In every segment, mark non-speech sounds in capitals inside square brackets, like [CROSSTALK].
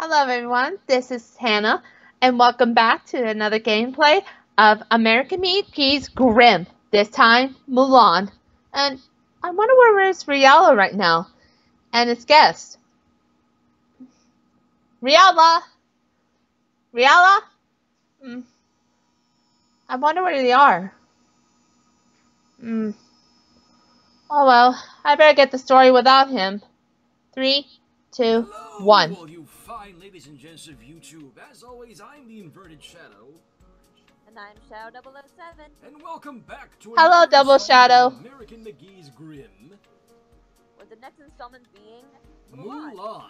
Hello everyone, this is Hannah, and welcome back to another gameplay of American Meat Grimm. This time, Mulan. And I wonder where is Reala right now, and his guest. Reala! Reala? Hmm. I wonder where they are. Hmm. Oh well, I better get the story without him. Three, two, Hello, one. all you fine ladies and gents of YouTube. As always, I'm the Inverted Shadow. And I'm Shadow 007. And welcome back to Hello, Double Shadow. American McGee's Grimm. With the next installment being Mulan. Mulan.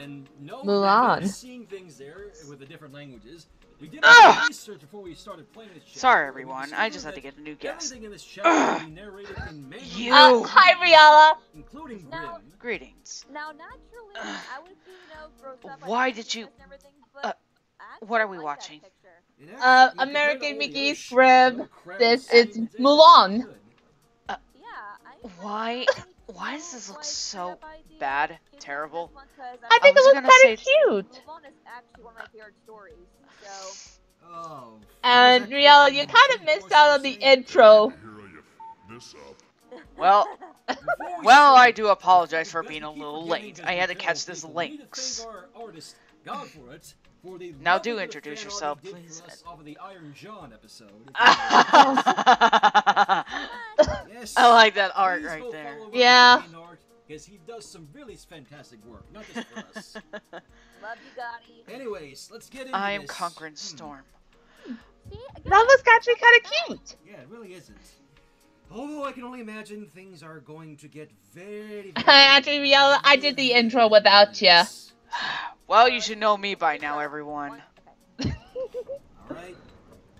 And no, Mulan. Seeing things there with the different languages. We did Ugh! research before we started playing this chapter. Sorry, everyone. I just had to get a new guest. Everything in this chapter will be narrated in [SIGHS] Mandarin, You. Uh, hi Reala! including Now- Grimm. Greetings. Now, naturally, I would be, you know, up Why did you- and everything, but uh, what are we like watching? That picture. It Uh, actually- compared to American all the McGee's shit, Grimm. no crap, This is it's Mulan. good. Yeah, I Why- I why does this look so bad, terrible? this one 'cause I think it was looks kind of cute. Mulan is actually one of my favorite stories. So, Oh, And what is that Reala, fucking you kind of missed out on the intro. [LAUGHS] Well, well, I do apologize for being a little late. I had to catch this people, we need to links. thank our artist, God for it, for the Now do introduce yourself, he did please. [LAUGHS] [LAUGHS] for us off of the Iron John episode. If you I like that art please right go there. follow him Yeah. on fan art, Because he does some really fantastic work, not just for us. [LAUGHS] love you, Gotti. Anyways, let's get into I am this. conquering Hmm, Storm. See, again, That looks actually kind of cute. Yeah, it really isn't. Although I can only imagine things are going to get very, [LAUGHS] very Actually, Reala, I did the intro without ya. Well, you should know me by now, everyone. Alright.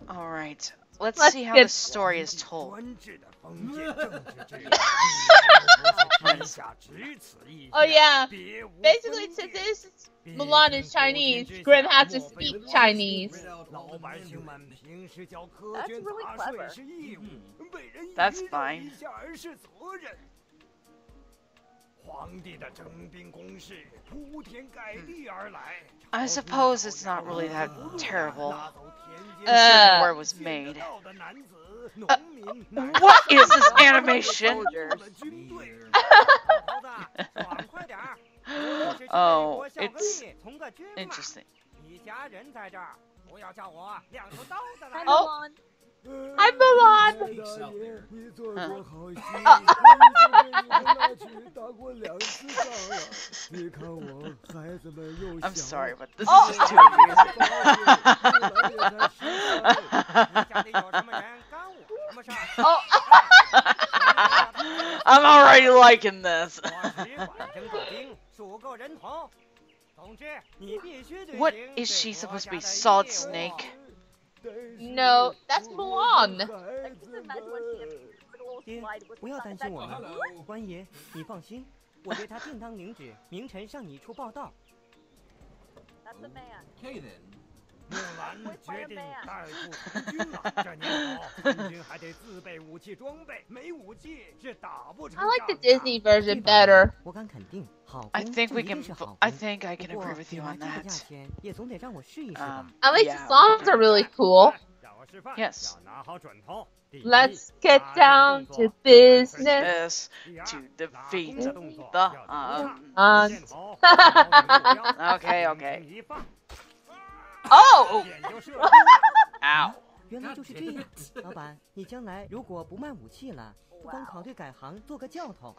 All right, let's, Let's see how the story is told oh yeah. Basically, since this Mulan is Chinese, Grimm has to speak Chinese. That's really clever. Mm-hmm. That's fine. I suppose it's not really that terrible. Uh, the war was made. Uh, [LAUGHS] what is this [LAUGHS] animation? [LAUGHS] oh, it's interesting. Oh. I'm Mulan. Uh, I'm sorry, but this is just too amusing. Oh, [LAUGHS] I'm already liking this. 我[LAUGHS] 只管征个兵，数够人头。总之，你必须履 What 行 is she 对国 supposed to 家 be, 的 Solid 义务 Snake? No, that's Mulan. I can imagine when she has like a little 爹 slide with 不要 the 担 sound 心我 effect. 们 Hello. 官爷，你放心，我对他定当领旨，明晨向你处报道。 That's a man. Okay then. 木[LAUGHS] 兰决定带部从军了。这年头，参军还得自备武器装备，没武器是打不成 I like the 仗的 Disney version better. 我敢肯定，好 I 工 think 就 we 一定 can. 是 vo- 好 I 工 think I can 不过 agree with 你 you 拿 on 这个价 that. 钱，也总得让我试一试吧 Um,。 At least the yeah. songs are really cool. 让我示范 Yes. 要拿好准头。第一 Let's get 拿这个 down 动 to 作 business. This 第二 to 拿 defeat 弓的动作 the 要留 um. 啊箭头瞄[LAUGHS] 准目标 Okay, 轻 okay. 轻一放 Oh! 箭就射出。Ow. [LAUGHS] 原来就是这样，[LAUGHS] 老板，你将来如果不卖武器了，不妨考虑改行做个教头。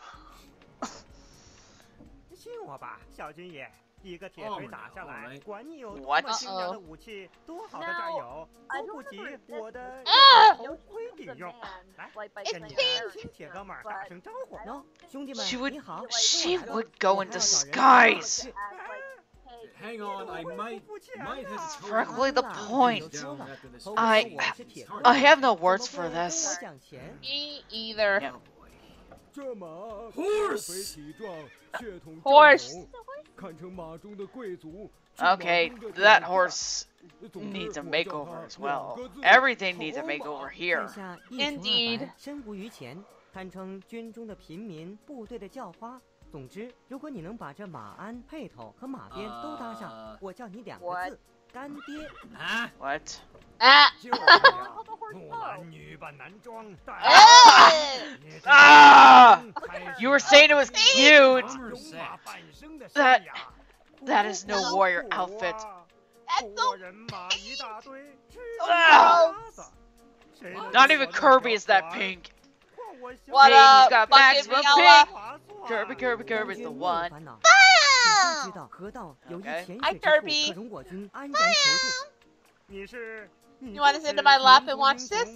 信我吧，小军爷，一个铁锤打下来，管你有多么精良的武器，多好的战友，都不及我的 Ah! 头盔顶用。来，跟你亲铁哥们儿打声招呼喏兄弟们你好，She would go 我 in disguise. Hang on, I might, might That's frankly the point. I, I have no words for this. Me either. Yeah. Horse! Horse! Okay, that horse needs a makeover as well. Everything needs a makeover here. Indeed. 白，身无余钱，堪称军中的平民，部队的叫花。 总之，如果你能把这马鞍、配头和马鞭都搭上，呃我叫你两个 What？字：干爹。 Huh? What? Ah. 就是呀 How the horse 木 know? 兰女扮男装，带 Eh. 你 Ah! 这开始 You were saying it was cute. 戎马半生的 That- 生涯 that is no 苦 warrior 苦 outfit. 啊 That's so 活人马一大堆，吃 Ah. 子谁能 Not 给 even 我弄 Kirby is 条 that 船 pink. 换我小 What 命 up, got fucking maximum Viola? pink. Kirby, Kirby, Kirby is the one. Okay. Hi, You want to sit in my lap and watch this?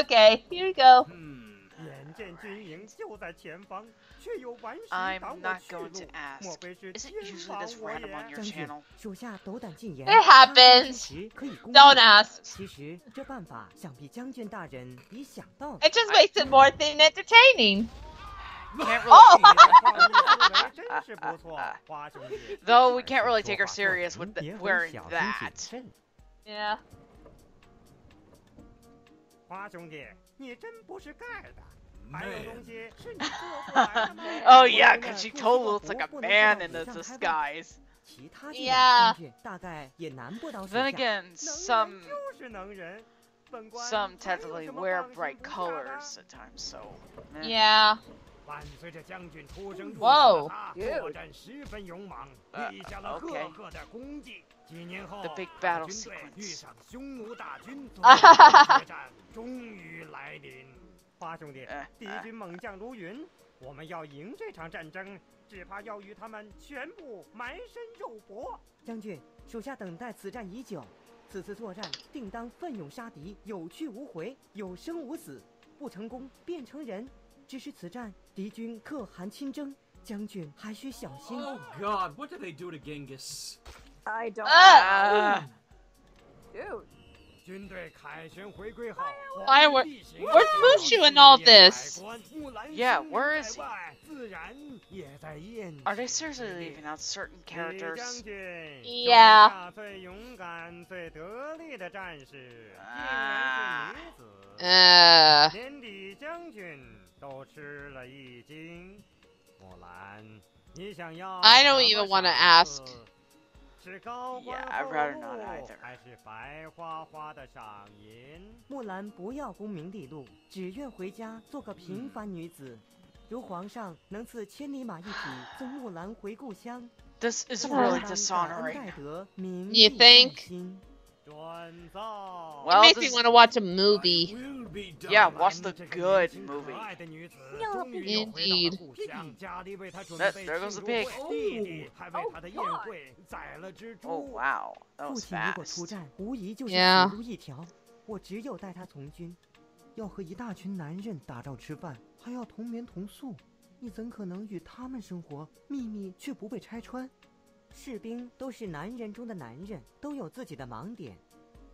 Okay, here we go. I'm not going to ask. Is it usually this random on your channel? It happens. Don't ask. It just makes it more thin entertaining. Can't really oh. [LAUGHS] [LAUGHS] Though we can't really take her serious with the, wearing that. Yeah. oh yeah, because she totally looks like a man in this disguise. Yeah. Then again, some some technically wear bright colors at times, so. Eh. Yeah. 伴随着将军出生入死 Whoa 的他，作战十分勇猛，呃立下了赫赫的功绩。几年后军队遇上匈奴大军，啊哈哈哈决战终于来临。[LAUGHS] 花兄弟哎，敌军猛将如云，我们要赢这场战争，只怕要与他们全部埋身肉搏。将军，属下等待此战已久，此次作战定当奋勇杀敌，有去无回，有生无死。不成功便成仁。只是此战敌军可汗亲征，将军还需小心。 Oh God, what did they do to Genghis? I don't. Ah. Ah, Dude. 军队凯旋回归后， Why 皇 were- 帝行 where's Mushu in all this? 百官木兰 Yeah, 生 where 在 is he? 外自然也在宴 are they 请 seriously 之列 leaving out certain 李将 characters? 军 Yeah 手下最勇敢、最得力的战士，竟啊然是女子。 Uh. 连李将军都吃了一惊。木兰，你想要 I don't 什么 even wanna 赏 ask 赐是高官 Yeah, I'd 厚 rather 禄 not either. 还是白花花的赏银？木兰不要功名利禄，只愿回家做个平凡女子。如皇上能赐千里马一匹，送木兰回故乡， This is 啊 really 感恩 dishonoring. 戴德，铭 You 记 think？ Well, it makes me want to watch a movie. Yeah, watch the good movie. Indeed. That, there goes the pig. Oh, oh, God. oh wow. That was fast. Yeah. 我只有带他从军，要和一大群男人打仗吃饭，还要同眠同宿，你怎可能与他们生活？秘密却不被拆穿。士兵都是男人中的男人，都有自己的盲点，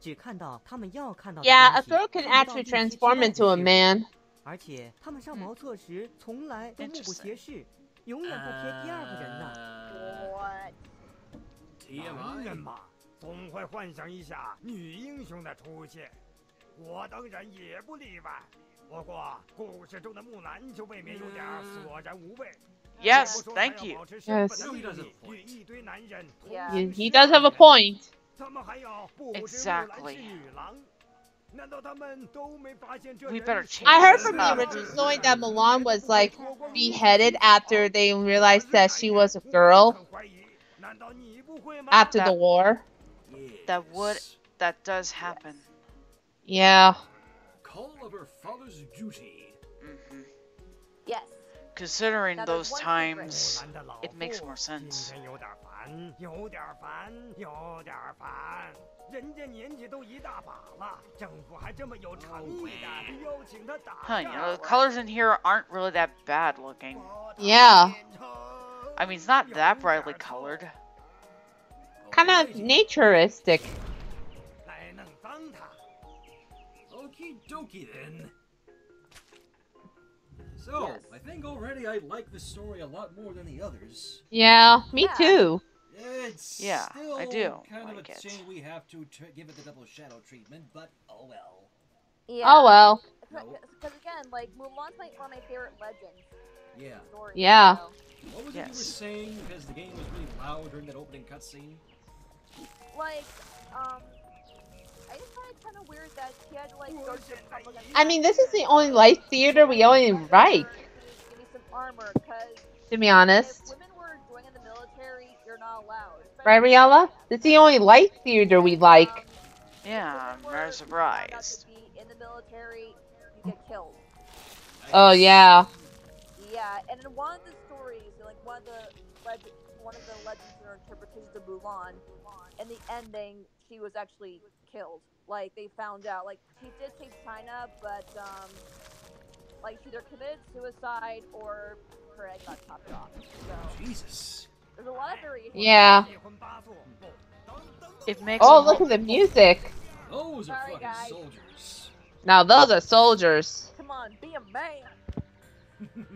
只看到他们要看到的 Yeah, 东 a 西 throat can 看不到 actually transform into a man. 而且他们上茅厕时从来都目不斜视，永远不瞥第二个人呢。Uh, What? 男人嘛，总会幻想一下女英雄的出现，我当然也不例外。不过，故事中的木兰就未免有点索然无味。Yes, thank you. Yes. He does have a point. Exactly. We better change I heard from the original story that Mulan was like beheaded after they realized that she was a girl after that, the war. That would that does happen. Yeah. Call of her father's duty. Considering those times, it makes more sense. Huh, you know, the colors in here aren't really that bad looking. Yeah. I mean, it's not that brightly colored. Kind of naturistic. Okie dokie then. So, Yes. I think already I like this story a lot more than the others. Yeah, me Yeah. too. It's Yeah, still I do kind like of a it. shame we have to tr- give it the double shadow treatment, but oh well. Yeah. Oh well. Because again, like Mulan's my, one of my favorite legends. Yeah. story. Yeah. so, What was it you were saying? Because the game was really loud during that opening cutscene. like, um, I just find it kind of weird that she had to like go to. I mean, this is the only light theater we only like, Give me some armor, because to be if honest. women were joining the military, you're not allowed. Right, Especially Reala? This is the only light theater we like. Yeah, I'm very if you found out surprised. to be in the military, you get killed. Oh, yeah. Yeah, and in one of the stories, like one of the leg- one of the legends or interpretations of Mulan, in the ending, she was actually killed. Like they found out, like she did save China, but um, like she either committed suicide or her head got chopped off. So Jesus. there's a lot of variation. Yeah. It makes Oh, look at the music. Those are Sorry, fucking guys. soldiers. Now, those are soldiers. Come on, be a man. [LAUGHS]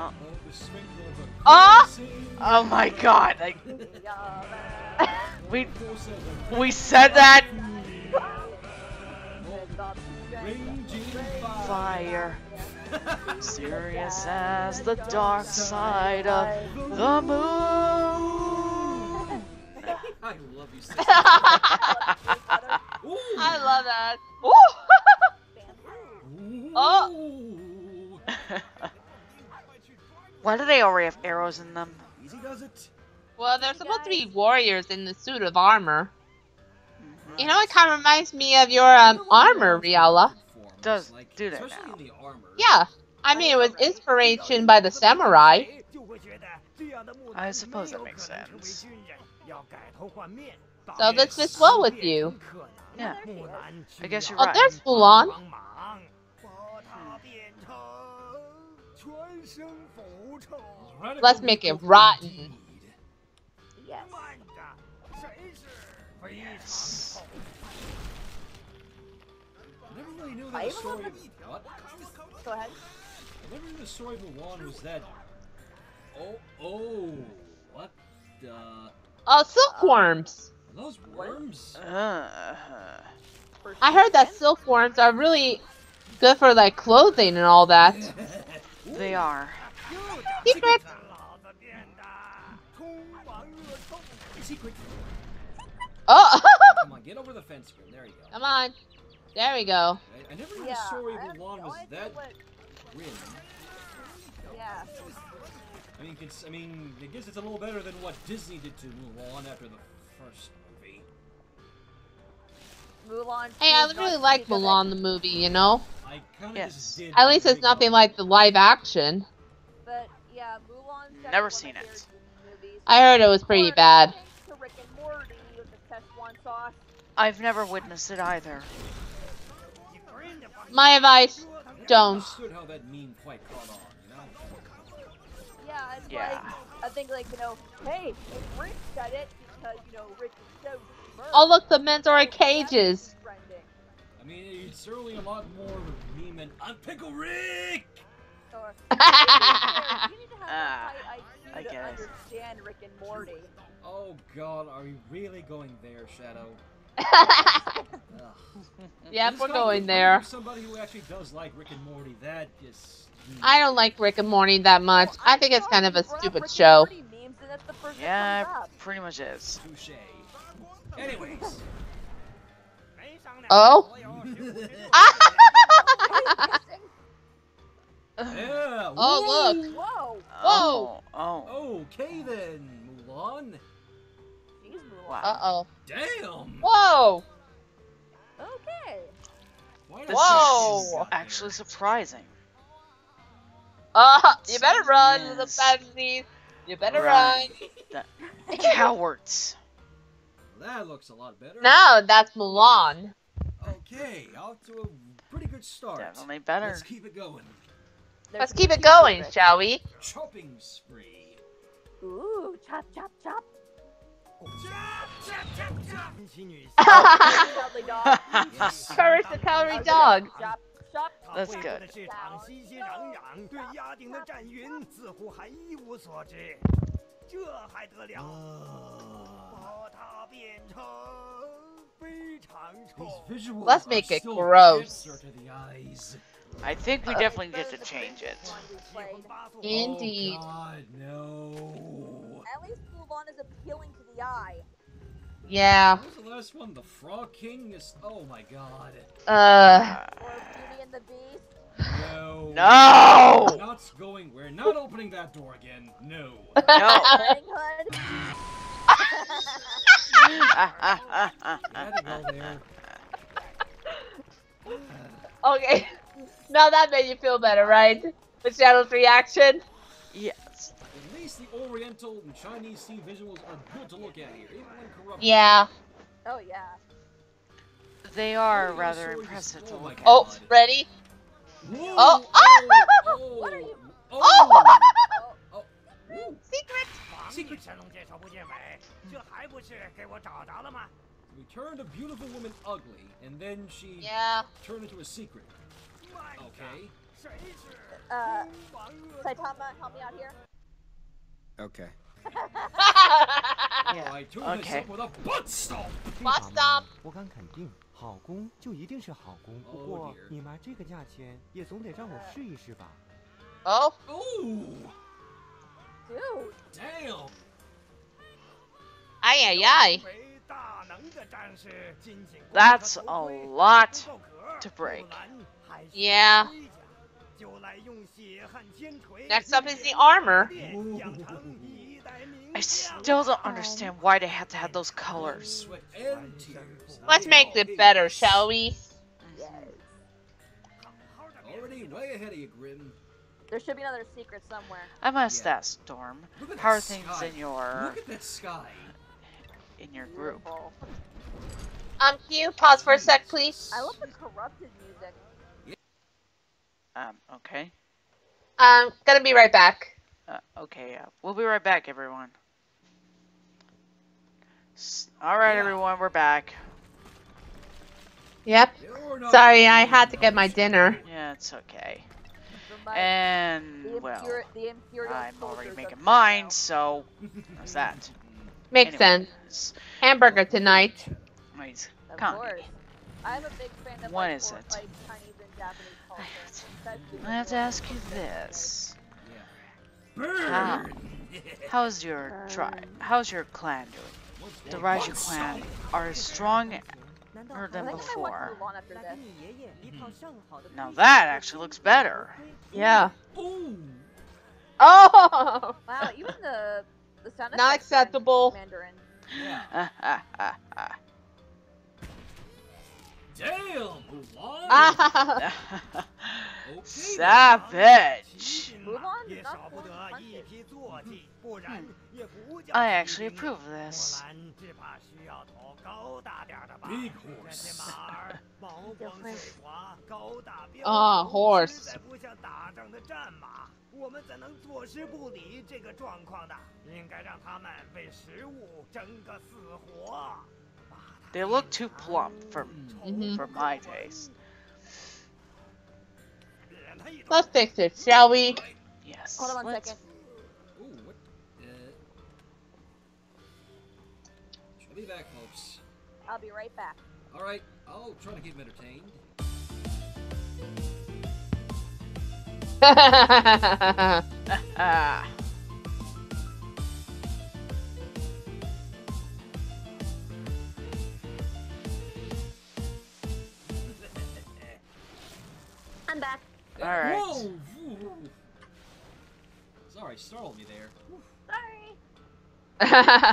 Oh, the sprinkle of a Ah! Oh my god! I, Be a man. We we said that fire, serious as the dark side of the moon. I love you. [LAUGHS] I love that. [LAUGHS] Oh. [LAUGHS] Why do they already have arrows in them? Easy does it. Well, they're supposed to be warriors in the suit of armor. Mhm. You know, it kind of reminds me of your um, armor, Reala. Does Like, do that now. the armor. Yeah. I mean, it was inspiration by the samurai. I suppose that makes sense. So this fits well with you. Yeah. I guess you're Oh, right. there's Mulan. Let's make it rotten. Yes. Yes. I never really knew that I the story of what? Go ahead. I never knew the story of Mulan was that. Oh, oh, what the? Are Oh, silkworms. those worms? Uh, I heard that season. silkworms are really good for like clothing and all that. [LAUGHS] they are. Secret. Secret. [LAUGHS] Oh, Come on, get over the fence, Grimm. There you go. come on. There we go. I, I never knew Yeah. the story of I was no that grim. Yeah. I mean, cons- I mean, I guess it's a little better than what Disney did to Mulan after the first movie. Mulan. Hey, I feels really like because Mulan the movie, you know? I kind of Yes. just did. At least it's nothing like the live action. But yeah, Mulan's definitely Never seen it. favorite Disney movies. I heard it was pretty Or bad. Thanks to Rick and Morty with the Szechuan sauce. I've never witnessed it either. My advice, don't. how that meme quite on, you know? Yeah, it's Yeah. like I think like you know, hey, Rick said it because you know Rick is so smart. Oh, look, the Mentor cages. Trending. I mean, it's certainly a lot more of a meme than Unpickle Rick! Or, [LAUGHS] you need to have Ah, a high IQ I to get it. understand Rick and Morty. Oh god, are we really going there, Shadow? yeah, [LAUGHS] yep, This we're going there. Somebody who actually does like Rick and Morty, that just. I don't like Rick and Morty that much. Well, I I'm think it's kind of a stupid Rick show. Memes, and that's the first Yeah, that pretty much is. Touche. Anyways. [LAUGHS] Oh? [LAUGHS] Yeah. Oh, look. woo! Whoa, Oh, oh, Okay then, Mulan. jeez, Mulan. Uh-oh. Damn. Whoa! Okay. Why This did Whoa. this Actually surprising. Uh, you better run, little Yes. pansy. You better Right. run. [LAUGHS] Cowards. That looks a lot better. Now that's Mulan. Okay, off to a pretty good start. Definitely better. Let's keep it going. Let's keep it going, shall we? Chopping spree. Ooh, chop, chop, chop. Chop, chop, chop, chop. Courage the cowardly dog. That's good. Let's make it gross cancer to the eyes. I think we Uh, definitely better get to change it. previous one we played. Indeed. Oh God, no. At least Mulan is appealing to the eye. Yeah. What was the last one? The Frog King is. Oh my God. Uh. Or Beauty and the Beast. No. No! We're not going. We're not opening that door again. No. No. [LAUGHS] Riding Hood. I [LAUGHS] had to go there. Okay. Now that made you feel better, right? The channel's reaction? Yes. At least the Oriental and Chinese sea visuals are good to look at here, even. Yeah. Oh, yeah. They are oh, rather impressive to look at. Oh, ready? Whoa, oh. Oh. [LAUGHS] oh! What are you? Oh! oh. oh. Secret! Secret! Eh? We turned a beautiful woman ugly, and then she yeah. turned into a secret. 慢着 Okay. 谁是 Uh, 东方恶 Saitama, help me out here. Okay. Yeah. I turned Okay. this up with a butt stomp. 非 Boss 常 stop 嘛我敢肯定，好工就一定是好工。不 Oh 过 dear 你卖这个价钱，也总得让我试一试吧。 oh. Ooh. Dude. Damn. Ay ay ay. 为大能的战士，仅仅 That's a lot to break. Yeah. Next up is the armor. I still don't understand why they had to have those colors. Sweat and tears. Let's make it better, shall we? Already way ahead of you, Grimm. There should be another secret somewhere. I must Yeah. ask, Storm. How are things sky. in your Look at that sky. in your group? Beautiful. Um, can you pause for a sec, please? I love the corrupted music. Um. Okay. Um, gonna be right back. Uh, okay. Uh, we'll be right back, everyone. S- All right, Yeah. everyone. We're back. Yep. Sorry, I had to get my dinner. Yeah, it's okay. For my- And the, well, impure, the imperial I'm already making mine, so [LAUGHS] there's that. Makes sense. Hamburger tonight. Wait, Of Connie. course. I'm a big fan of What like, is it? like Chinese and Japanese culture. especially I have to ask you this: Burn. Uh, how's your tri? How's your clan doing? The Raiju clan are as strong er Heard I them think I might before. want Mulan after this. Now that actually looks better. Yeah. Ooh. Oh! Wow, even the the sound Not effects are in acceptable. Mandarin. Yeah. [LAUGHS] Damn, Mulan. [LAUGHS] [LAUGHS] Ah. Okay, Savage. 嗯 Mulan 也 is 少 not 不 the 得 one 一 hunted. 批坐骑，不然也不叫 I 骑 actually 兵 approve of this. 木兰只怕需要头高大点儿的吧？ Big 这[LAUGHS] 些 horse. 马儿毛光水滑，高大彪啊悍 horse 实在不像打仗的战马。我们怎能坐视不理这个状况的？应该让他们为食物争个死活。把它 They look too plump for Mhm. for my taste. Let's fix it, shall we? Yes. Hold on one Let's... second. Ooh, what? Uh... I'll be back, folks. I'll be right back. All right, I'll try to keep him entertained. Ha ha ha ha ha ha! All right. Whoa! Woo, woo. Sorry, startled me there. Sorry.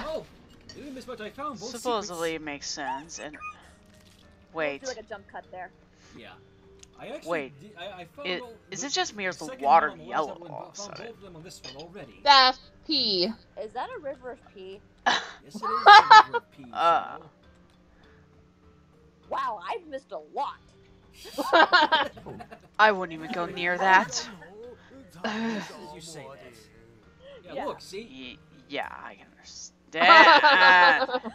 Oh, you didn't miss much. I found both Supposedly it secrets. makes sense. And We'll wait, do like a jump cut there. Yeah. I actually Wait, Did, I, I found it, all- is it just me or is the water one yellow left side, all of a found sudden? both of them on this one already. That's P. Is that a river of pee? [LAUGHS] Yes, it is. a river of peas, Uh. you. Wow, I've missed a lot. [LAUGHS] I wouldn't even go near that. [SIGHS] You say that. Yeah, Yeah. look, see? Y- yeah, I can understand. [LAUGHS]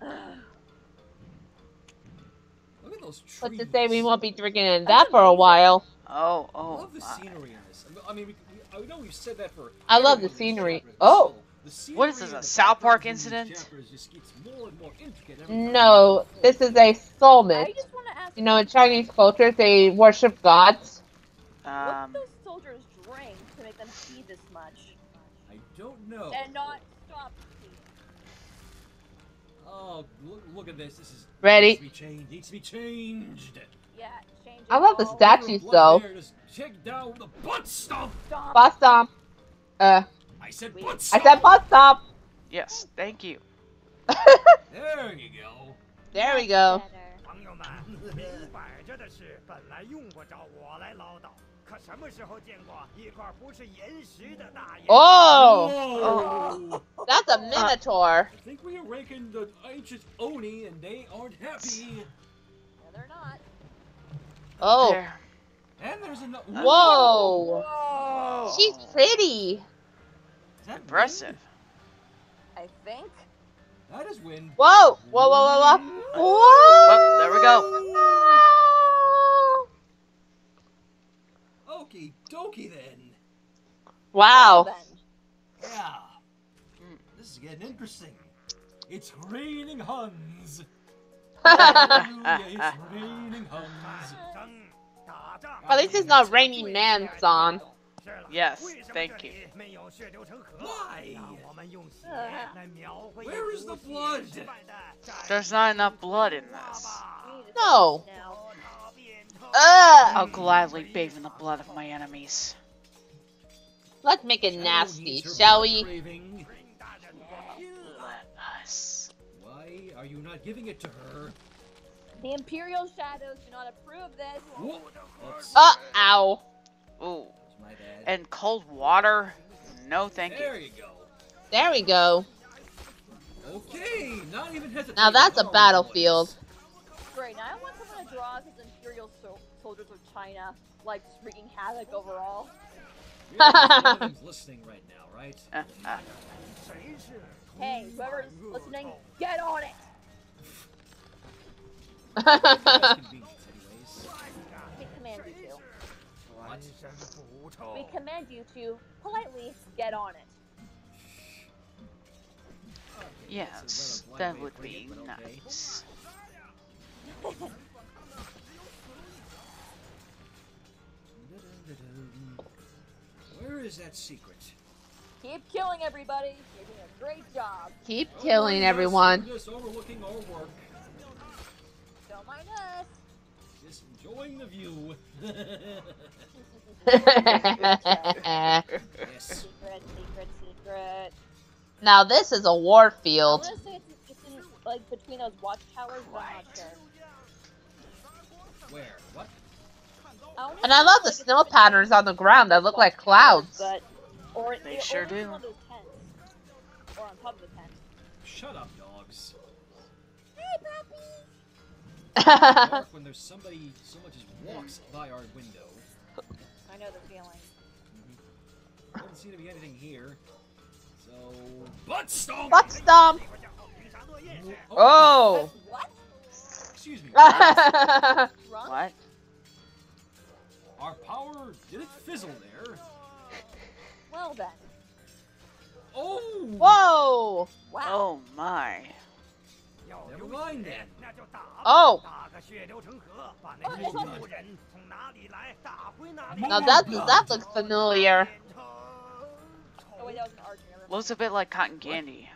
[SIGHS] look at those trees. What's to say we won't be drinking in that for a while? oh, oh. I love the my. scenery in this. I mean, we, we, I know we've said that for. I love the everyone in these scenery. Oh. but still, the What is this, a South Park backgrounds in these incident? chapters just gets more more intricate every time. No, this is a soul I mist. just want to You know, in Chinese culture, they worship gods. what Um, do those soldiers drink to make them pee this much I don't know. and not stop peeing? Oh, look, look at this. This is Ready? Needs to be changed. Needs to be changed. Yeah, change it I love the all. statues, though. there, Just check down the butt stomp. Stop. Bus stop. Uh, I said Wait. butt I stomp. said bus stop. yes, thank you. [LAUGHS] There you go. There we go. Better. 朋友们，明摆着的是，本来用不着我来唠叨，可什么时候见过一块不是岩石的大岩？ Oh, Whoa. [LAUGHS] that's a minotaur. I think we awakened the ancient Oni and they aren't happy. No, they're not. Oh, There. And there's another. whoa. Whoa. She's pretty. Impressive. Wind? I think. That is wind. Whoa! Whoa, whoa, whoa, whoa! Whoa! Oh, there we go. Okie dokie then. Wow. Well, then. Yeah. Hmm. This is getting interesting. It's raining Huns. [LAUGHS] Hallelujah, it's raining Huns. But this is not Rainy Man song. Yes, thank you. Why? Where is the blood? There's not enough blood in this. No. Uh, I'll gladly bathe in the blood of my enemies. Let's make it nasty, shall we? Why are you not giving it to her? The Imperial Shadows do not approve this. Uh, ow. Ooh. That's my bad. And cold water? No, thank there you. you go. There we go. Okay, not even hesitating. Now that's a battlefield. Great. Now I want someone to draw us as Imperial so- soldiers of China, like wreaking havoc overall. [LAUGHS] boys. Everyone's [LAUGHS] listening right now, right? Uh, uh. Hey, whoever's listening, get on it. [LAUGHS] not. We command you to politely get on it. Yes, that would be nice. Where is that secret? Keep killing everybody. You're doing a great job. Keep killing everyone. Just overlooking our work. Don't mind us. Just enjoying the view. [LAUGHS] yes. Secret, secret, secret. now this is a war I field. want to say it's, it's in, like between those watchtowers, but I'm not sure. Where? What? I And I love the like, snow patterns on the ground that look like clouds. But or They or sure it's do. One of those tents, or on top of the tent. Shut up, dogs. Hey, puppy. [LAUGHS] When there's somebody so much as walks by our window. I know the feeling. Doesn't seem to be anything here. So butt stomp. Butt stomp. Oh. oh. What? Excuse me. [LAUGHS] what? Our power did it fizzle there? Well then. Oh. Whoa. Wow. Oh my. Never mind then. Oh. Now that that looks familiar. Oh, wait, archer, looks a bit like cotton candy.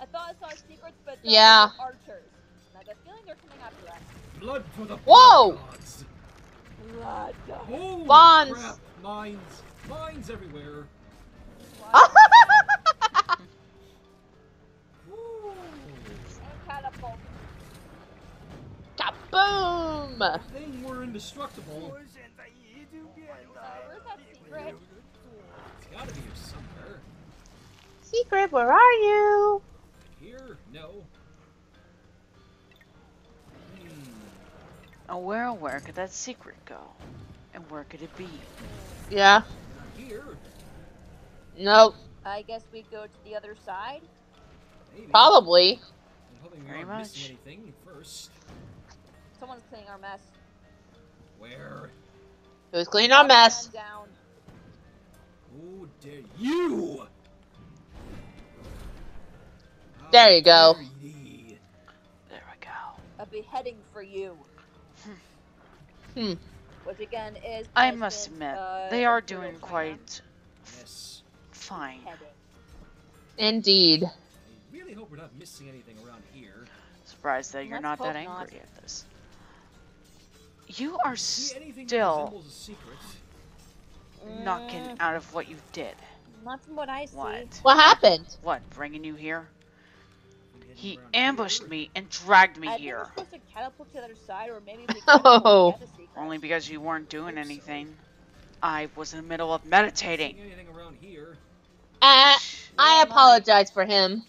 I thought I saw secrets, but yeah. archers. Now the feeling they're coming after us. Blood the Whoa! Blood. Oh, Bonds. Crap. Mines. Mines everywhere. [LAUGHS] Ooh. And catapults. Kaboom! They were indestructible. Secret? It's gotta be here somewhere. Secret, where are you? Here? No. Hmm. Oh, where, oh, where could that secret go? And where could it be? Yeah. Not Here? Nope. I guess we go to the other side? Maybe. Probably. I'm hoping we Very aren't much. missing anything first. Someone's cleaning our mess. Where? Who's cleaning our mess? Down. Who dare you? How There you go. dare. There we go. A beheading for you. Hmm. Which again is. I must admit, uh, they are doing China quite Yes. fine. heading. Indeed. I really hope we're not missing anything around here. Surprised that you're Let's not that hope not. angry at this. You are still knocking out of what you did. Nothing what I see. What? What happened? What, bringing you here? He ambushed me and dragged me I here. [LAUGHS] oh. Only because you weren't doing anything. I was in the middle of meditating. Uh, I apologize for him.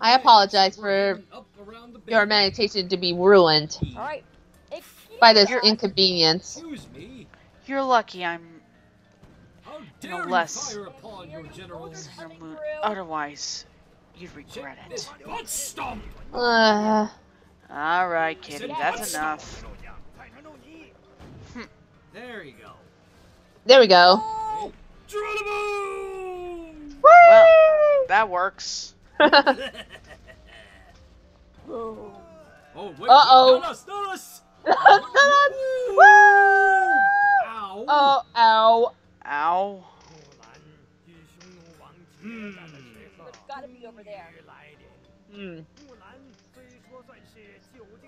I apologize for your meditation to be ruined by this inconvenience. You're lucky I'm you know, less mood. Otherwise, you'd regret it. Uh, Alright, kitty, that's enough. Hmm. There you go. There we go. Well, that works oh. [LAUGHS] Oh, wait. Uh oh. Thanos, Thanos! [LAUGHS] Thanos! Woo! Ow. Oh, ow. Ow. Mm. It's gotta be over there. Mm.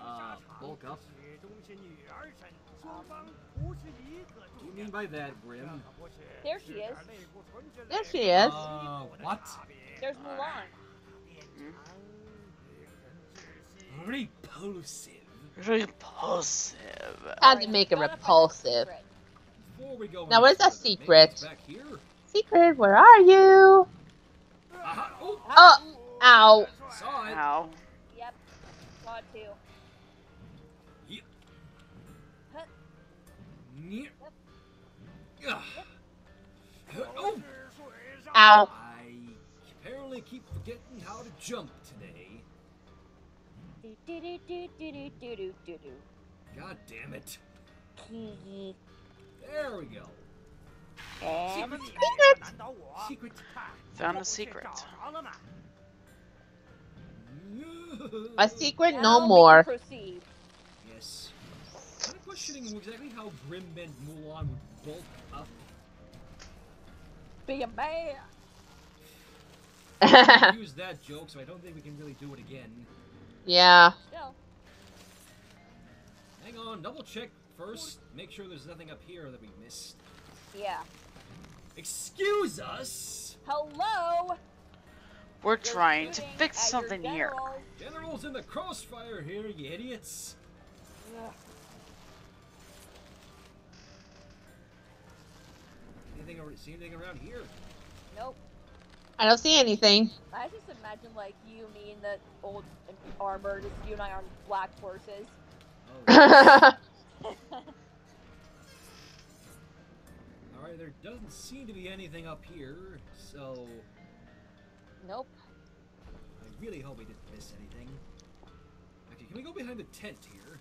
Uh, bulk up. What do you mean by that, Grimm? There she is. There she is. Uh, what? There's Mulan. Repulsive. Repulsive. How to make a repulsive. Now, where's that secret? Secret, where are you? Uh, oh, oh, ow. Ow. Yep. Quad two. Yep. Huh. Yep. Yep. Ow gonna keep forgetting how to jump today. God damn it. there we go. Secret. secret! Found a secret. a secret no more. Yes. I'm questioning exactly how Grimm Grimbend Mulan would bulk up. Be a man! [LAUGHS] Use that joke, so I don't think we can really do it again. yeah. Still. Hang on, double check first. Make sure there's nothing up here that we missed. Yeah. Excuse us! Hello. We're You're trying to fix at your something here. generals. General's in the crossfire here, you idiots! Ugh. Anything, ar- see anything around here? Nope. I don't see anything. I just imagine like you, me, and the old armor, just you and I on black horses. [LAUGHS] Oh, Alright, there doesn't seem to be anything up here, so nope. I really hope we didn't miss anything. Okay, can we go behind the tent here?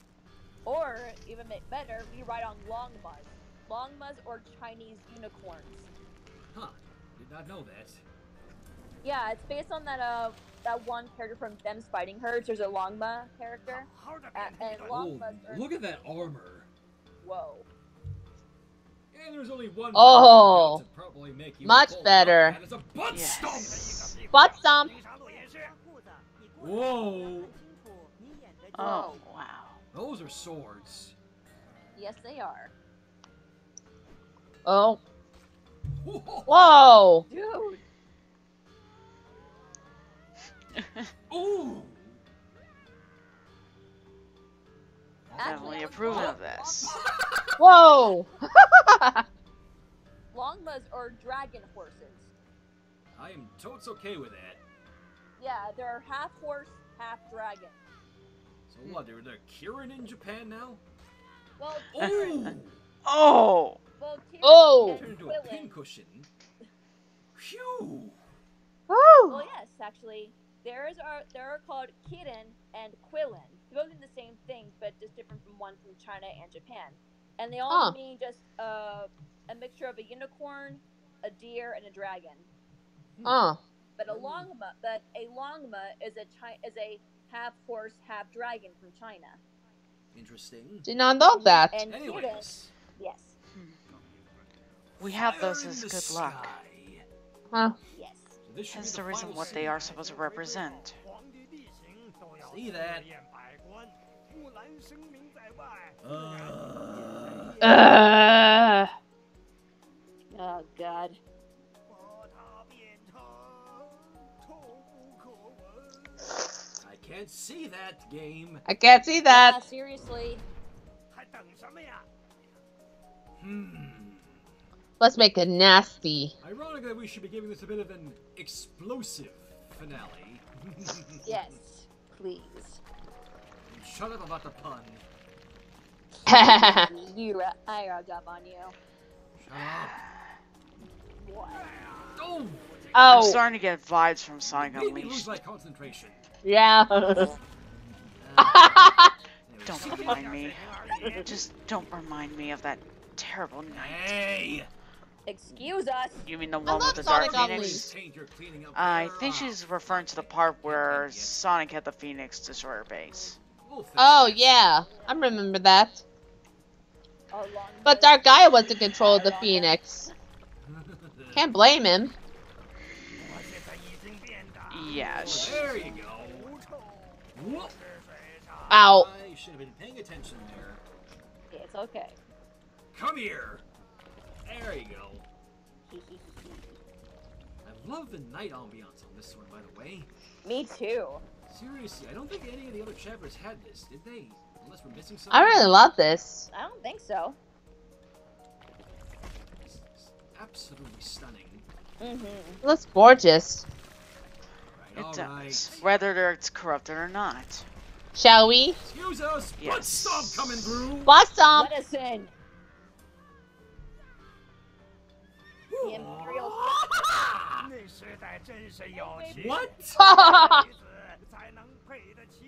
Or even better, we ride on longmas. Longmas or Chinese unicorns. Huh, did not know that. Yeah, it's based on that uh that one character from Them's Fighting Herds. There's a Longma character. Uh, and oh, Longma. Look at that armor. Whoa. And there's only one. Oh. much better. It's a butt yes. stomp. Butt stomp. Whoa. Oh wow. Those are swords. Yes, they are. Oh. [LAUGHS] Whoa. Dude. Ooh! Definitely approving of [LAUGHS] this. Whoa. [LAUGHS] Longmas are dragon horses. I am totes okay with that. Yeah, they're half horse, half dragon. So what, they're, they're Kirin in Japan now? Well, Ooh! Oh. oh! well, Tyrion Oh. Turned into a pincushion. Phew! Woo. Well, yes, actually, theirs are they're called Kirin and Quillin. They both mean the same thing, but just different from one from China and Japan. And they all Huh. mean just uh, a mixture of a unicorn, a deer, and a dragon. Oh. but a longma, but a longma is a chi- is a half horse, half dragon from China. Interesting. Did not know that. And students, Anyways. yes, We have those as the good luck. sky. Huh. yes hence the reason what they are supposed to represent. See that? Uh. Uh. Oh god. I can't see that game. I can't see that. Yeah, seriously. Hmm. Let's make it nasty. Ironic that we should be giving this a bit of an explosive finale. [LAUGHS] Yes, please. Shut up about the pun. [LAUGHS] you, uh, I rubbed up on you. Shut up. What? Oh! I'm starting to get vibes from Sonic Made me lose Unleashed. my concentration. yeah. [LAUGHS] Uh, Don't remind me. Just don't remind me of that terrible night. Hey! Excuse us. You mean the one with the Sonic Dark Phoenix? I think uh, she's referring to the part where Sonic had the Phoenix destroy her base. Oh yeah, I remember that. But Dark Gaia was in control of the [LAUGHS] Phoenix. [LAUGHS] Can't blame him. Yes. Oh, there you go. Ow. Should have been paying attention there. It's okay. Come here. There you go. I love the night ambiance on this one, by the way. Me too. Seriously, I don't think any of the other chapters had this, did they? Unless we're missing something. I really love this. I don't think so. It's it's absolutely stunning. Mm-hmm. It looks gorgeous. it Right, does. alright. Whether it's corrupted or not. Shall we? Excuse us. Butt Yes. stomp coming through. Bust some. Let us in. the Imperial. what?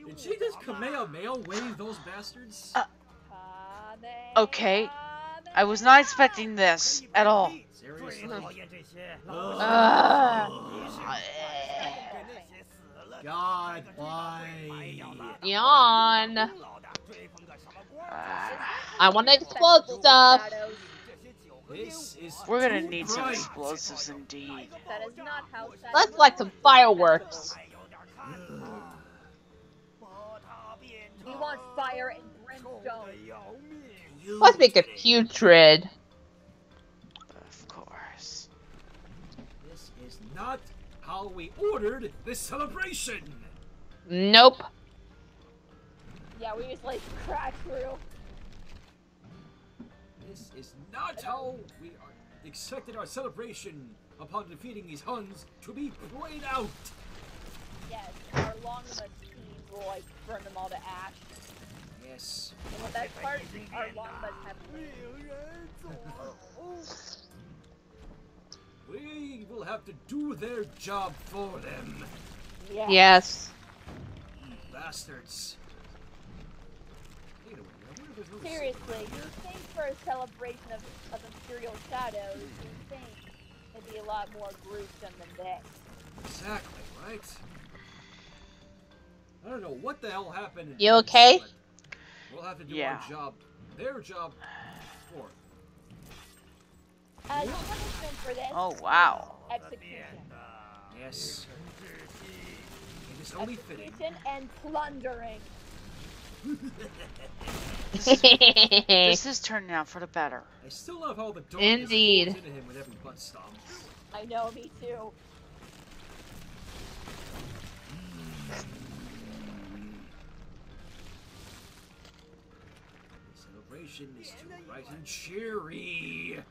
Did she just Kameo Mail wave those bastards? Uh, okay. I was not expecting this at all. God, why? Yawn. Uh, I want to explode stuff. This is We're gonna need some explosives indeed. Let's light some fireworks. We want fire and brimstone. Let's make it putrid. Of course. This is not how we ordered this celebration. Nope. Yeah, we just like crack through. This is not how we are expected our celebration upon defeating these Huns to be played out. Yes, our Longmans team will like burn them all to ash. Yes. And the best part our Longmans have wheels. we will have to do their job for them. Yeah. Yes. Bastards. Seriously, you think for a celebration of, of Imperial Shadows, you think it'd be a lot more gruesome than this. Exactly, right? I don't know what the hell happened. You this, okay? but We'll have to do Yeah. our job, their job, for. As punishment uh, for this, Oh wow. execution. Yes. It is only fitting. Execution and plundering. This [LAUGHS] is turning out for the better. I still love how the darkness Indeed. into him with every butt stomp. I know, me too. The celebration is too bright and cheery.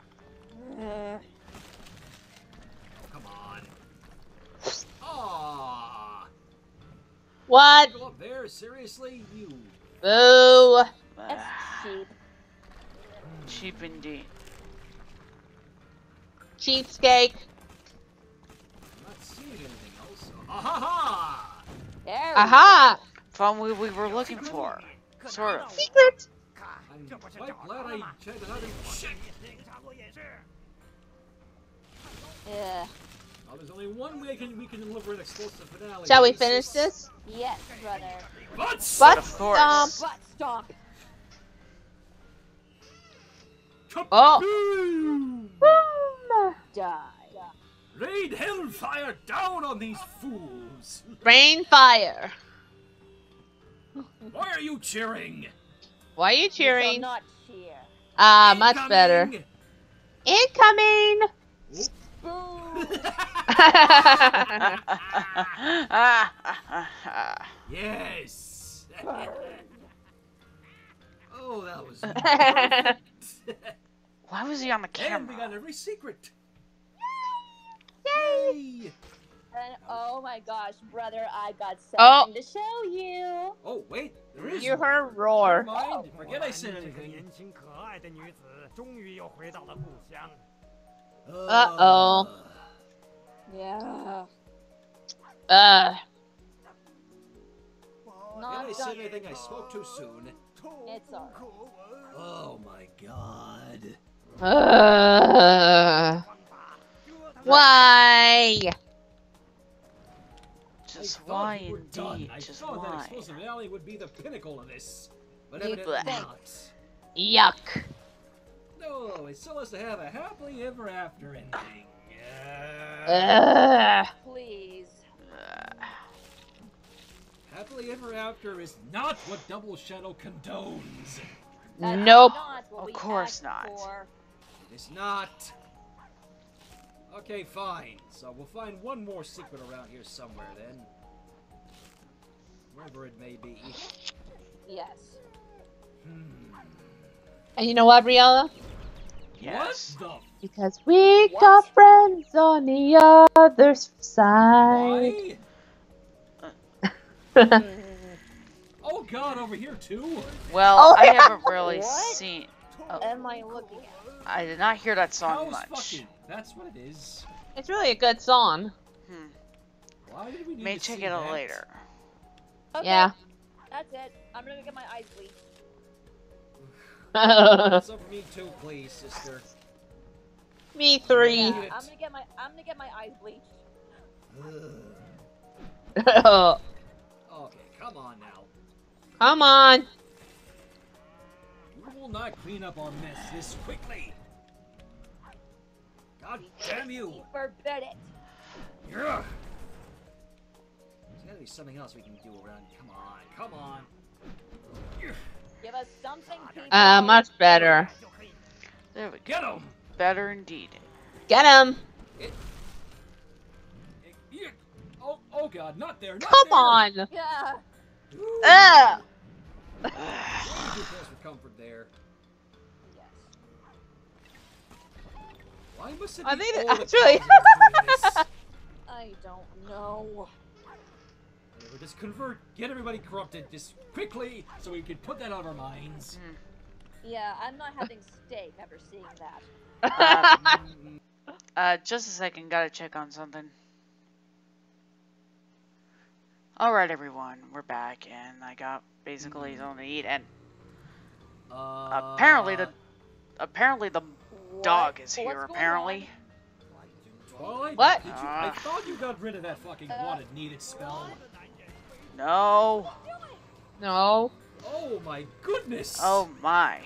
Uh, Come on. [LAUGHS] Aww. what? Go up there, seriously? You. Boo! That's cheap. Cheap indeed. Cheapskate. Aha! There Aha! Found what we were looking for. Sort of. Secret! Yeah. There's only one way we can deliver an explosive finale. Shall we finish this? Yes, brother. But But of course. um, Butt stomp. Oh. Boom. Die. Rain hellfire down on these fools! rain fire. Why are you cheering? Why are you You cheering? not cheer. Ah, much better. Incoming! [LAUGHS] yes. [LAUGHS] oh, that was. [LAUGHS] Why was he on the camera? And we got every secret. Yay! Yay! And oh my gosh, brother, I got something oh. to show you. Oh wait, there is. You heard roar. Forget I said anything. Uh oh. Yeah. Uh, Forget Not I said anything, I spoke too soon. It's alright. Oh my god. uh, why? Just I thought why we were done. indeed? I Just thought that why? explosive alley would be the pinnacle of this. But You evidently not. Yuck. No, it still has to have a happily ever after ending. Uh, Please. Happily ever after is not what Double Shadow condones. That's Nope. Of course not. for. It's not. Okay, fine. So we'll find one more secret around here somewhere then. Wherever it may be. Yes. Hmm. and you know what, Briella? yes. What the Because we What? got friends on the other side. Why? [LAUGHS] Oh god, over here too? Well, Oh, I yeah. haven't really [LAUGHS] What? seen. Oh, Am I looking at? I did not hear that song How's much. fucking? That's what it is. it's really a good song. Hmm. Why did we need May to check see it out that? later. Okay, Yeah. That's it. I'm gonna get my eyes bleached. That's up for me too, please, sister. [LAUGHS] Me three. Yeah, I'm gonna get my I'm gonna get my eyes bleached. Ugh. [LAUGHS] Okay, come on now. Come on. We will not clean up our mess this quickly. God damn you! Forbid it. Ugh. There's gotta be something else we can do around. Come on, come on. Give us something, people. Uh, much better. There we go. Get him! Better indeed. Get him. Oh, oh god, not there, not Come there! on. Yeah. Ooh. Ugh. Way for comfort there. Yes. Why must it I be think all that- actually- cars that are doing this? [LAUGHS] I don't know. Whatever, Just convert, get everybody corrupted, just quickly, so we can put that out of our minds. Mm. Yeah, I'm not having steak ever seeing that. Mm, Uh, just a second, gotta check on something. Alright, everyone, we're back, and I got basically something to eat, and uh, apparently the apparently the What? dog is What's here. going Apparently, Twilight, What? Did you, Ah. I thought you got rid of that fucking Uh, wanted needed spell. no. no. Oh my goodness! Oh my.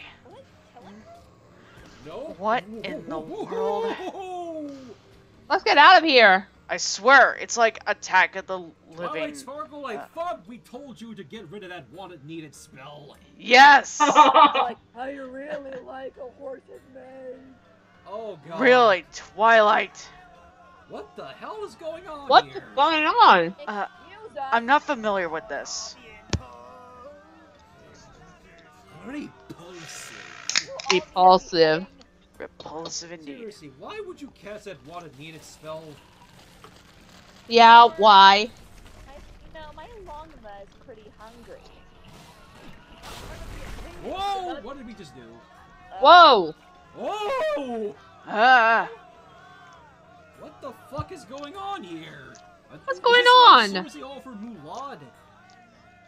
No! what in the world? [LAUGHS] Let's get out of here. I swear, it's like Attack of the Living. Twilight Sparkle, I uh, thought we told you to get rid of that wanted needed spell. Yes. [LAUGHS] like, [LAUGHS] I really like a horse in May. Oh god. really, Twilight. What the hell is going on What's here? going on? Uh, I'm not familiar with this. Repulsive. Repulsive. Repulsive indeed. Seriously, why would you cast that water needed spell? Yeah, why? I, you know, my longma is pretty hungry. Whoa! What did we just do? Whoa. Whoa! Ah. What the fuck is going on here? Uh, What's going this on? Seriously, all for Mulan?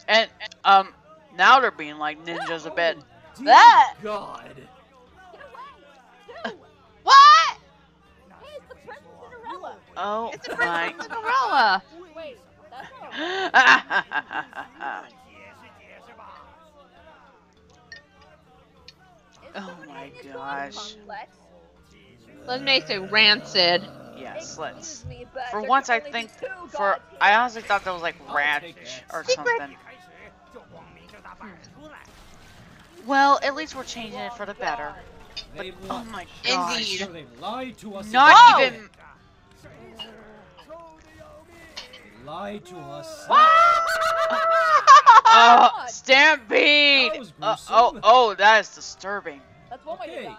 And um, now they're being like ninjas a bit. Dear That- God. [LAUGHS] What? Hey, it's the Princess Cinderella. Oh, it's the Princess Cinderella. Wait, that's not. [LAUGHS] oh my gosh. Let's make rancid. Yes, let's. For once, I think. For I honestly thought that was like ranch or something. Well, at least we're changing it for the oh, better. They Oh li- my Indeed. gosh. So they lied to us. Not Whoa! even. They lied to us. [LAUGHS] Uh, Stampede! Uh, oh, oh, that is disturbing. That's one way Okay. to die.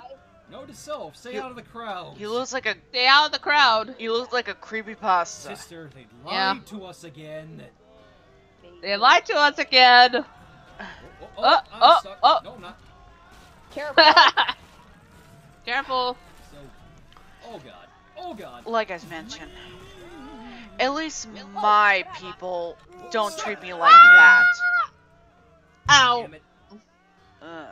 Note to self, stay You- out of the crowd. He looks like a Stay out of the crowd. he looks like a creepy pasta. Sister, they lied Yeah. to us again. They lied to us again. Oh, oh, oh, Uh, I'm uh, stuck. uh. No, I'm not. Careful. [LAUGHS] Careful. So, oh god, oh god. Like I mentioned, at least my people don't treat me like that. Ow. Uh,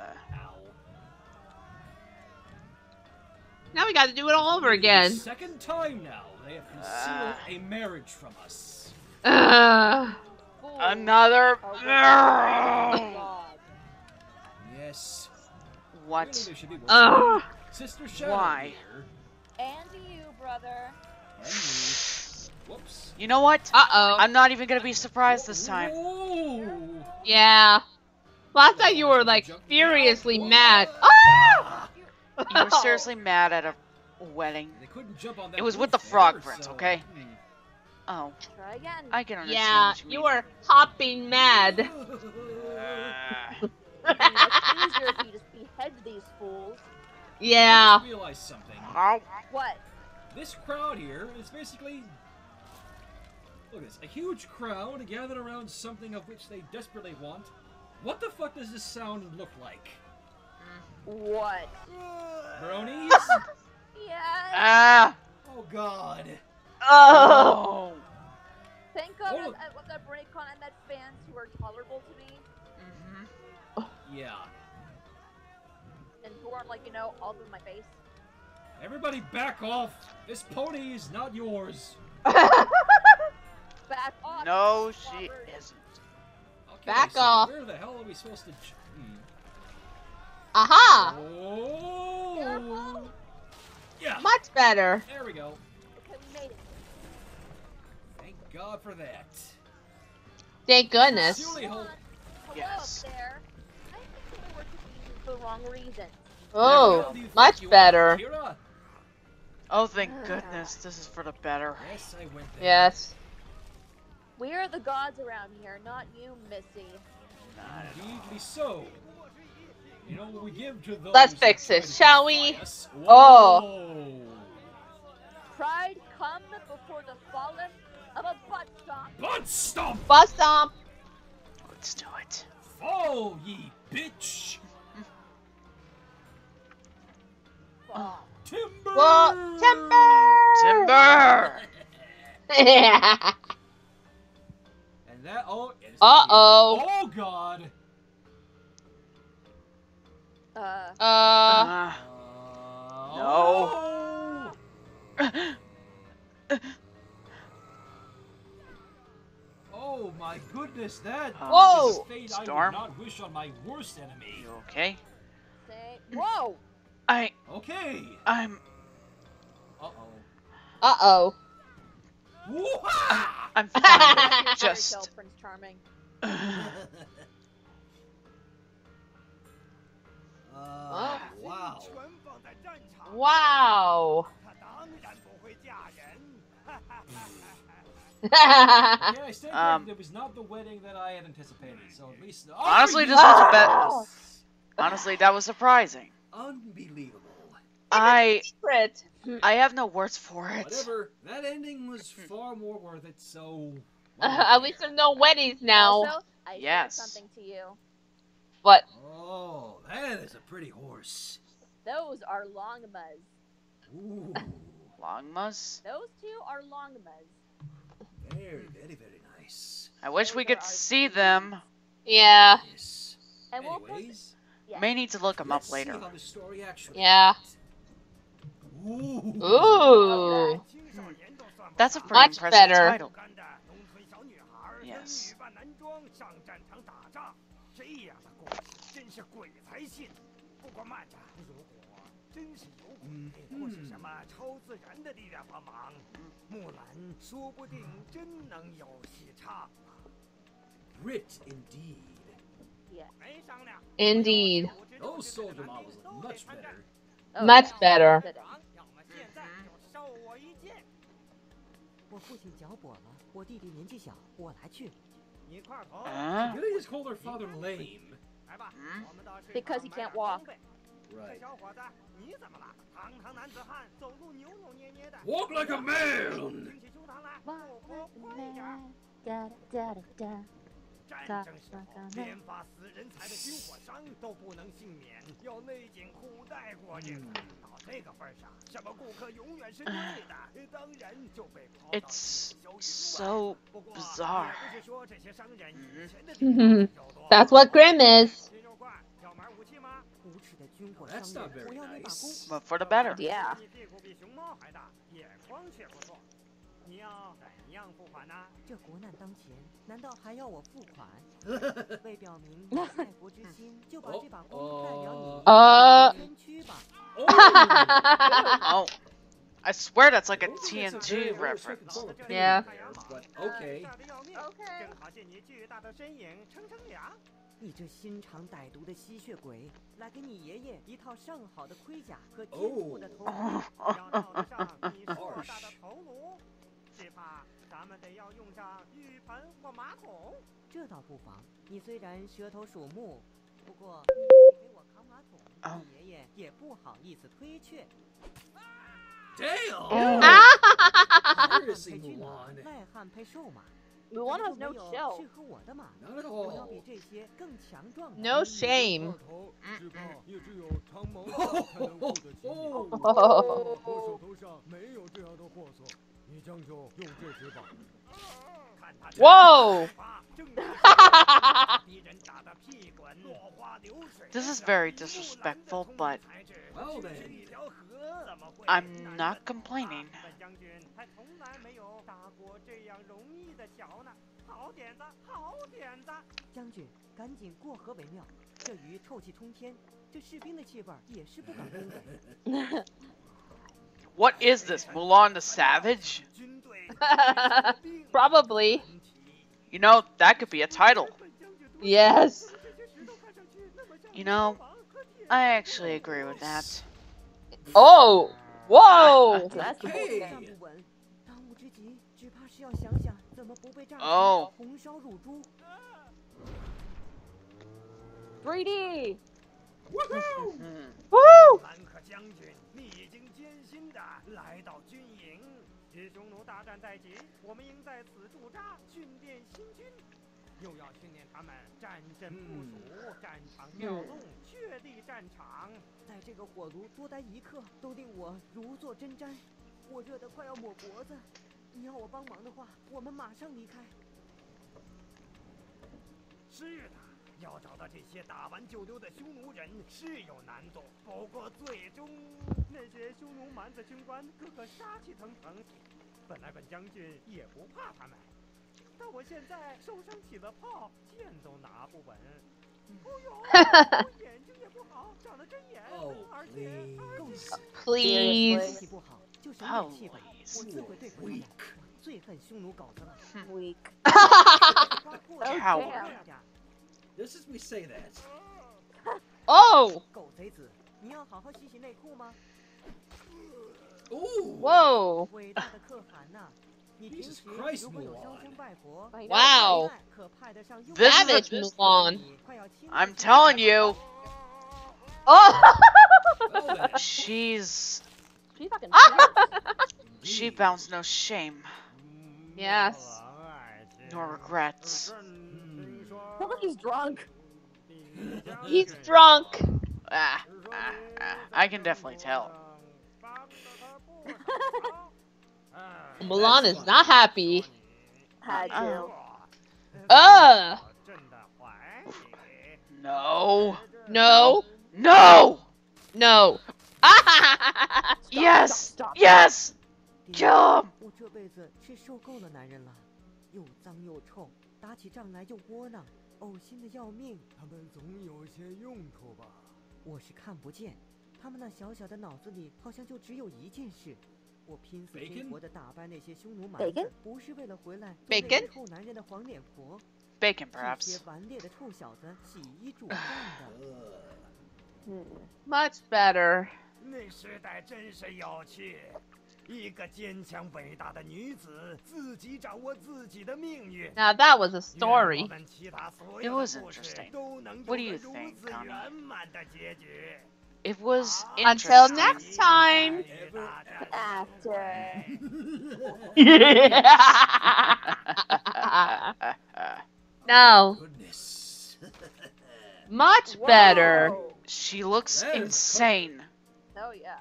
Now we got to do it all over again. The second time now, they have concealed Ah. a marriage from us. Ugh. Another. are wicked God. Yes. What? there should be one. Ugh. Sister Shadow Why? here. And you, brother. And me. Whoops. You know what? Uh oh. I'm not even gonna be surprised this time. Ooh. Yeah. Last time you were like furiously mad. Ah! You were [LAUGHS] seriously mad at a wedding. They couldn't jump on that It was with the there, Frog Prince, so- okay? Hmm. Oh, Try again. I can understand. Yeah, what you, you mean. were hopping mad. Uh, I mean, it's easier if you just behead these fools. Yeah. I just realized something. Ow. What? This crowd here is basically. Look at this. A huge crowd gathered around something of which they desperately want. What the fuck does this sound look like? What? Bronies? [LAUGHS] Yes. Ah. oh god. Oh. Thank God Oh. at, at that break I met fans who are tolerable to me Mm-hmm. Yeah. And who aren't like, you know, all over my face. Everybody back off. This pony is not yours. [LAUGHS] Back off. No, she slobbers. isn't. Okay, Back so off. Where the hell are we supposed to. j- Hmm. Aha! Oh. Careful. Yeah. Much better. There we go. Okay, we made it. Thank God for that. Thank goodness. Hello Yes. up there. I think they were worshiping for the wrong reason. Oh, Where the hell do you think much better. Oh, thank goodness, this is for the better. Yes, I went there. Yes. We are the gods around here, not you, Missy. Indeedly so. You know what we give to those Let's fix this, shall we? us? Oh. Pride come before the fallen of a butt stomp. Butt stomp! Bus stomp. Let's do it. Fall, ye bitch! Fall. Timber! Whoa, timber. Timber. [LAUGHS] And that, oh, it is Uh-oh. Oh, God! Uh, uh. Uh, Uh, No. oh. Oh my goodness, that Whoa. is a fate I Storm. would not wish on my worst enemy. you okay? say, whoa! I. Okay. I'm. Uh oh. Uh oh. I'm, [LAUGHS] I'm fine. Just. Prince Charming. [LAUGHS] Uh, wow. Wow. [LAUGHS] yeah, I um, it was not the wedding that I had anticipated, so at least. Oh, honestly, this was a bet. Honestly, that was surprising. Unbelievable. I, Secret. I have no words for it. Whatever. That ending was far more worth it. So. [LAUGHS] At least there's no weddings now. Also, I shared Yes. something to you. What? Oh, that is a pretty horse. Those are longmas. Ooh, Longmas? Those two are longmas. very, very, very nice. I wish we could see them. Yeah. Yes. And we'll post Anyways, yeah. May need to look them Let's up later. yeah. Ooh. Ooh. That's a pretty Much impressive better. title. Yes. Mm -hmm. Indeed. Indeed. Oh, Soldier was much better. Oh, much better. Uh, just father lame. Because he can't walk. Right. Walk like a man! 战争时候，连发死人才的军火商都不能幸免，要内紧裤带过去。到这个份上，什么顾客永远是对的，当然就被抛到不 so bizarre. That's what Grimm is. But for the better. Yeah. 你要怎样付款呢？这国难当前，难道还要我付款？[LAUGHS] 为表明你爱国之心，就把这把弓代表你呃捐躯吧。Oh! [LAUGHS] Oh, I swear that's like a TNT reference. Yeah. okay. 吓得要命 OK 正好借你巨大的身影撑撑梁。你这心肠歹毒的吸血鬼，来给你爷爷一套上好的盔甲和坚固的头盔。要套得上你硕大的头颅，只怕咱们得要用上浴盆或马桶。这倒不妨。你虽然蛇头鼠目，不过你愿意给我扛马桶，哦你爷爷也不好意思推却。Damn! 啊 Seriously, 配骏马 Mulan. 赖汉配瘦马，Mulan 就 has 没 no 有 chill. 适合我的马。Not at 我要比 all. 这些更强。No shame. 二头只怕也只有长毛象才能付得起你。 Oh! 我手头上没有这样的货色，你将就用这只吧。看他这 Whoa! 发正[LAUGHS] 是逼人打得屁滚落花流水。 This is very disrespectful, but Well then. I'm not complaining. [LAUGHS] What is this, Mulan the Savage? [LAUGHS] Probably. You know, that could be a title. Yes. You know, I actually agree with that. Oh! Whoa! [LAUGHS] That's. Oh. 3D! [LAUGHS] Woohoo! Hmm. 的来到军营，与匈奴大战在即，我们应在此驻扎，训练新军，又要训练他们战阵部署、战场调动、确立战场。在这个火炉多待一刻，都令我如坐针毡，我热得快要抹脖子。你要我帮忙的话，我们马上离开。是的，要找到这些打完就溜的匈奴人是有难度，不过最终那些匈奴蛮子军官个个杀气腾腾，本来本将军也不怕他们，但我现在手上起了泡，剑都拿不稳。哦呦，我眼睛也不好，长了针眼，Oh, 而且 please. Please. 运气不好就省点气吧，我 Please. 自会对付他们。最恨匈奴狗子了，Weak. [LAUGHS] This is we say that. Oh! Ooh. Whoa! Jesus Christ, Wow. This Savage is Mulan. I'm telling you. Oh! oh. She's... Ah! She fucking She bounds no shame. Yes. Nor regrets. Nobody's drunk. He's drunk. Ah, ah, ah. I can definitely tell. [LAUGHS] Mulan is not happy. I. Uh-uh. Uh. No. No. No. No. stop, [LAUGHS] yes. Stop, stop. Yes. Jump. 呕心的要命。他们总有些用途吧？我是看不见，他们那小小的脑子里好像就只有一件事。我拼死拼活的打败那些匈奴蛮 Bacon？子，不是为了回来做 Bacon？那个臭男人的黄脸婆。Bacon, 这 perhaps. 些顽劣的臭小子洗衣煮饭的。嗯，Much better. 那时代真是有趣，一个坚强伟大的女子，自己掌握自己的命运。 Now that was a 愿我 story. 们其他所 It 有 was 的故事 interesting. 都能 What do 有 you 个如 think, 此 Connie? 圆满的结局。 It was Until interesting. next time. 啊，对， no, Goodness. much better. Whoa. she looks That is insane. Oh yeah.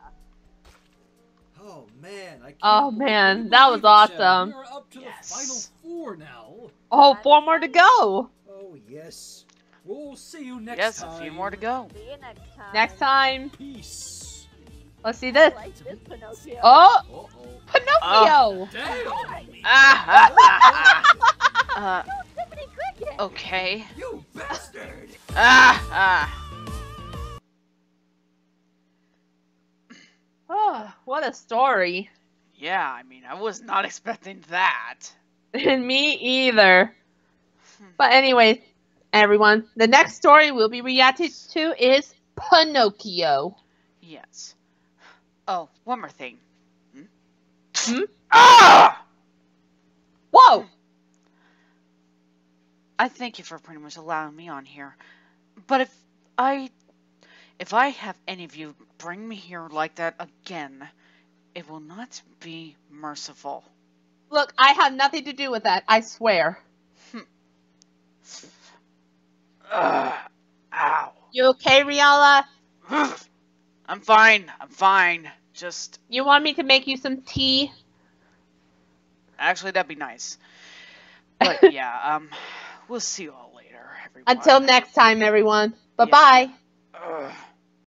Oh man, I can't Oh, man, can that was believe it, Chad? awesome. We are up to Yes. the final four now. Oh, four more to go. Oh yes. We'll see you next Yes, time. a few more to go. See you next time. Next time, Peace. let's see I this. like this Pinocchio. Oh, Uh-oh. Pinocchio. Damn! Ah, ah, ah, uh, Jiminy Cricket. okay. You bastard! Ah, ah. Oh, [SIGHS] what a story. Yeah, I mean, I was not [LAUGHS] expecting that. [LAUGHS] Me either. But anyway, everyone, the next story we'll be reacting to is Pinocchio. Yes. Oh, one more thing. Hmm? Hmm? [LAUGHS] Ah! Whoa! I thank you for pretty much allowing me on here. But if I if I have any of you bring me here like that again, it will not be merciful. Look, I have nothing to do with that, I swear. Ugh. Ow. You okay, Reala? [SIGHS] I'm fine. I'm fine. Just You want me to make you some tea? actually that'd be nice. But [LAUGHS] yeah, um we'll see you all later, everyone. Until next time, everyone. Bye bye. Ugh.